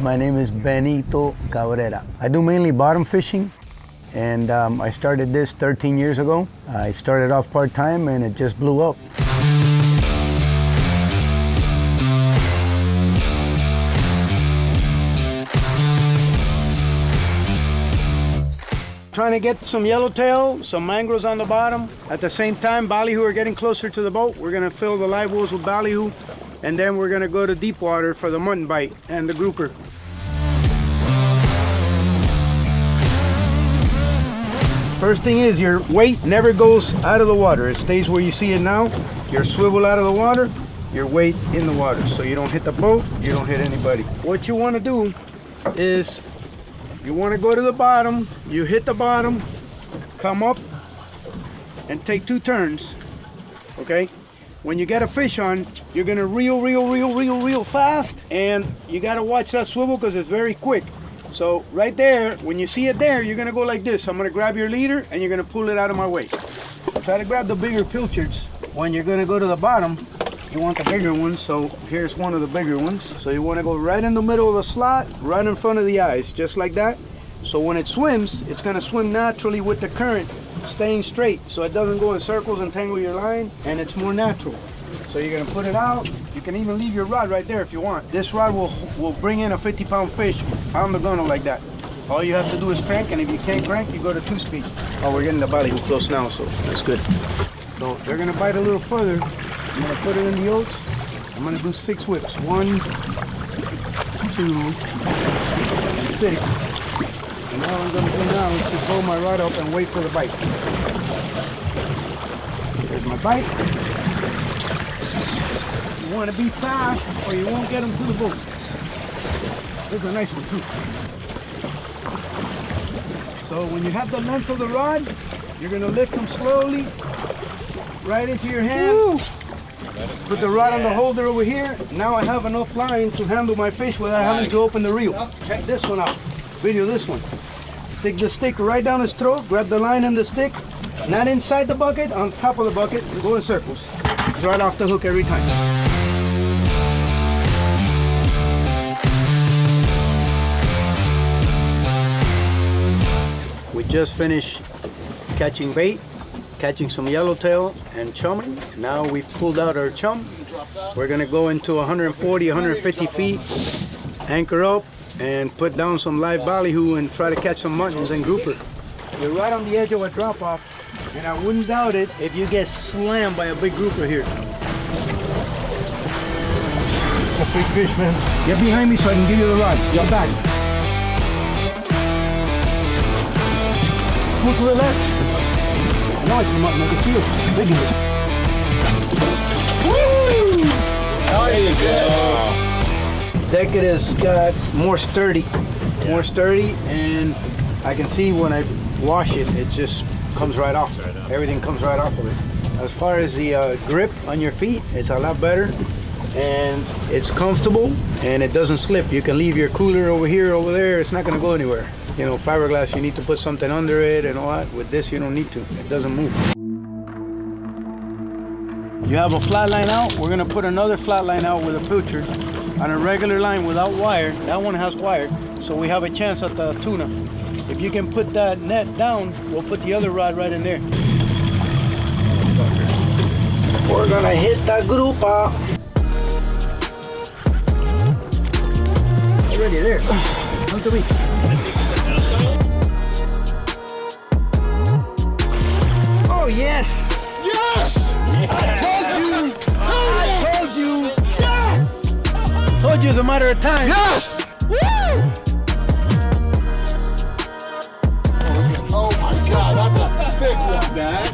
My name is Benito Cabrera. I do mainly bottom fishing, and um, I started this 13 years ago. I started off part-time, and it just blew up. Trying to get some yellowtail, some mangroves on the bottom. At the same time, ballyhoo are getting closer to the boat. We're gonna fill the live wells with ballyhoo, and then we're gonna go to deep water for the mutton bite and the grouper. First thing is your weight never goes out of the water. It stays where you see it now. Your swivel out of the water, your weight in the water. So you don't hit the boat, you don't hit anybody. What you wanna do is you want to go to the bottom, you hit the bottom, come up, and take two turns, okay? When you get a fish on, you're gonna reel, reel, reel, reel, reel fast, and you gotta watch that swivel because it's very quick. So right there, when you see it there, you're gonna go like this. I'm gonna grab your leader, and you're gonna pull it out of my way. Try to grab the bigger pilchards. When you're gonna go to the bottom, you want the bigger ones, so here's one of the bigger ones. So you want to go right in the middle of the slot, right in front of the eyes, just like that. So when it swims, it's to swim naturally with the current, staying straight, so it doesn't go in circles and tangle your line, and it's more natural. So you're going to put it out. You can even leave your rod right there if you want. This rod will, will bring in a 50 pound fish on the gunnel like that. All you have to do is crank, and if you can't crank, you go to two speed. Oh, we're getting the ballyhoo close now, so that's good. So they're gonna bite a little further. I'm gonna put it in the oats. I'm gonna do six whips. One, two, six. And all I'm gonna do now is just hold my rod up and wait for the bite. There's my bite. You wanna be fast or you won't get them to the boat. This is a nice one too. So when you have the length of the rod, you're gonna lift them slowly right into your hand. Put the rod on the holder over here. Now I have enough line to handle my fish without having to open the reel. Check this one out. Video this one. Stick the stick right down his throat. Grab the line and the stick. Not inside the bucket, on top of the bucket. Go in circles. It's right off the hook every time. We just finished catching bait catching some yellowtail and chumming. Now we've pulled out our chum. We're gonna go into 140, 150 feet, anchor up, and put down some live ballyhoo and try to catch some muttons and grouper. You're right on the edge of a drop off, and I wouldn't doubt it if you get slammed by a big grouper here. It's a big fish, man. Get behind me so I can give you the rod. Get back. Move to the left. No, it's not make a seal. Big one. Woo! There you go. Decadus got more sturdy, yeah. more sturdy, and I can see when I wash it, it just comes right off. Right Everything comes right off of it. As far as the uh, grip on your feet, it's a lot better, and it's comfortable, and it doesn't slip. You can leave your cooler over here, over there. It's not going to go anywhere you know, fiberglass, you need to put something under it and all that. With this, you don't need to. It doesn't move. You have a flat line out. We're gonna put another flat line out with a pilchard on a regular line without wire. That one has wire, so we have a chance at the tuna. If you can put that net down, we'll put the other rod right in there. We're gonna hit that groupa. Already there. Come to me. You it's a matter of time. Yes! Woo! Oh my god, that's a big one, man.